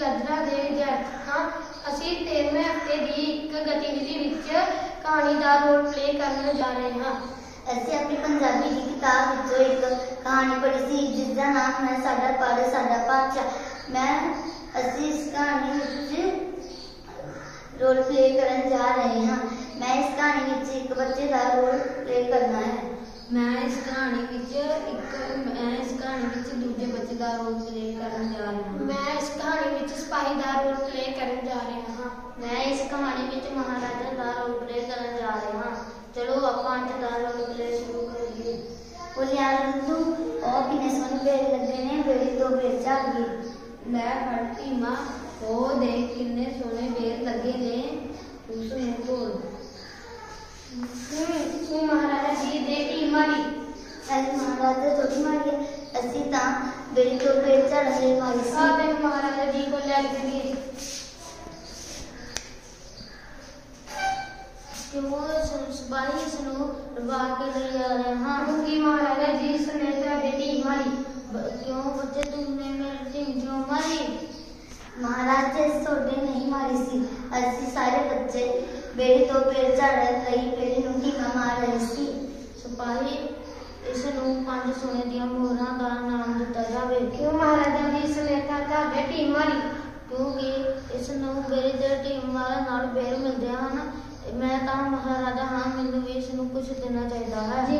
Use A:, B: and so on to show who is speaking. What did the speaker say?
A: ਗਦਰਾ ਦੇ ਵਿਦਿਆਰਥੀਆਂ ਅਸੀਂ 13ਵੇਂ ਹਫ਼ਤੇ ਦੀ ਇੱਕ ਗਤੀਵਿਧੀ ਵਿੱਚ ਕਹਾਣੀ ਦਾ ਰੋਲ ਪਲੇ ਕਰਨ ਜਾ ਰਹੇ ਹਾਂ
B: ਅਸੀਂ ਆਪਣੀ ਪੰਜਾਬੀ ਦੀ ਕਿਤਾਬ ਵਿੱਚੋਂ ਇੱਕ ਕਹਾਣੀ ਪੜ੍ਹੀ ਸੀ ਜਿਸ ਦਾ ਨਾਮ ਹੈ ਸਾਡਾ ਪਾੜੇ ਸਾਡਾ ਪਾਚਾ ਮੈਂ ਅਸੀਂ ਇਸ ਕਹਾਣੀ ਵਿੱਚ ਰੋਲ ਪਲੇ ਕਰਨ ਜਾ ਰਹੇ ਹਾਂ ਮੈਂ ਇਸ ਕਹਾਣੀ ਵਿੱਚ ਇੱਕ ਬੱਚੇ ਦਾ ਰੋਲ ਪਲੇ ਕਰਨਾ ਹੈ
C: ਮੈਂ ਇਸ ਕਹਾਣੀ ਵਿੱਚ ਇੱਕ ਮੈਂ ਇਸ ਕਹਾਣੀ ਵਿੱਚ ਦੂਜੇ ਬੱਚੇ ਦਾ ਰੋਲ ਪਲੇ ਕਰਨ ਜਾ ਰਹੀ ਹਾਂ
A: ਮੈਂ ਸਿਪਾਹੀ ਦਾ ਰੋਲ ਪਲੇ ਕਰਨ ਜਾ ਰਿਹਾ ਹਾਂ
B: ਮੈਂ ਇਸ ਕਹਾਣੀ ਵਿੱਚ ਮਹਾਰਾਜਾ ਦਾ ਰੋਲ ਪਲੇ ਕਰਨ ਜਾ ਰਿਹਾ ਹਾਂ ਚਲੋ ਆਪਾਂ ਅੱਜ ਦਾ ਰੋਲ ਪਲੇ ਸ਼ੁਰੂ ਕਰੀਏ ਬੋਲਿਆ ਰੰਦੂ ਉਹ ਕਿਨੇ ਸੋਨ ਬੇਰ ਲੱਗੇ ਨੇ ਬੇੜੀ ਤੋਂ ਬੇਰ ਝੜ ਗਈ
C: ਲੈ ਫੜ ਧੀਮਾ ਉਹ ਦੇਖ ਕਿੰਨੇ ਸੋਹਣੇ ਬੇਰ ਲੱਗੇ ਨੇ ਉਸ ਨੂੰ ਬੋਲ
A: ਹੂੰ ਤੂੰ ਮਹਾਰਾਜਾ ਜੀ ਦੇ ਢੀ ਮਾਰੀ
B: ਐਸ ਮਹਾਰਾਜਾ ਥੋੜੀ ਮਾਰੀ ਹੈ। ਅਸੀਂ ਤਾਂ ਬੇੜੀ ਤੋਂ ਬੇਰ ਝੜਨ ਲਈ ਮਾਰੀ
A: ਆ
B: ਸੀ
A: ਤੈਨੂੰ ਮਹਾਰਾਜਾ ਜੀ ਕੋਲ ਲੈ ਕੇ ਗਏ
B: ਕਿਉਂ ਸੁਬਾਈ ਇਸ ਨੂੰ ਰਵਾ ਕੇ ਲੈ ਆ ਰਹੇ ਹਾਂ
A: ਕਿਉਂਕਿ ਮਹਾਰਾਜਾ ਜੀ ਸੁਨੇ ਤੁਹਾਡੇ ਢੀ ਮਾਰੀ
B: ਬ- ਕਿਉਂ ਬੱਚੇ ਤੁਮਨੇ ਮੇਰੇ ਢਿੰਗ ਕਿਉਂ ਮਾਰੀ ਮਹਾਰਾਜੇ ਤੁਹਾਡੇ ਨਹੀਂ ਮਾਰੀ ਸੀ ਅਸੀਂ ਸਾਰੇ ਬੱਚੇ ਬੇੜੀ ਤੋਂ ਬੇੜ ਝੜਨ ਲਈ ਬੇੜੀ ਨੂੰ ਢੀਂਗਾ ਮਾਰ ਰਹੇ ਸੀ ਸਿਪਾਹੀ ਇਸ ਨੂੰ ਪੰਜ ਸੋਨੇ ਦੀਆਂ ਮੋਹਰਾਂ ਦਾ ਨਾਮ ਇਸ ਨੂੰ ਮੇਰੇ ਟੀਮ ਵਾਲਾ ਨਾਲ ਬੇਰ ਮਿਲਦੇ ਹਨ? ਮੈਂ ਤਾਂ ਮਹਾਰਾਜਾ ਹਾਂ ਮੈਨੂੰ ਵੀ ਇਸ ਨੂੰ ਦੇਣਾ ਚਾਹੀਦਾ ਹੈ। ਜੀ